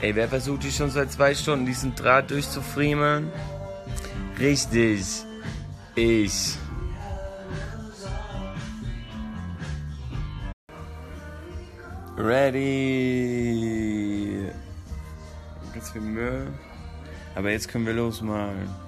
Ey, wer versucht hier schon seit zwei Stunden diesen Draht durchzufriemeln? Richtig. Ich. Ready. Ganz viel Müll. Aber jetzt können wir losmalen.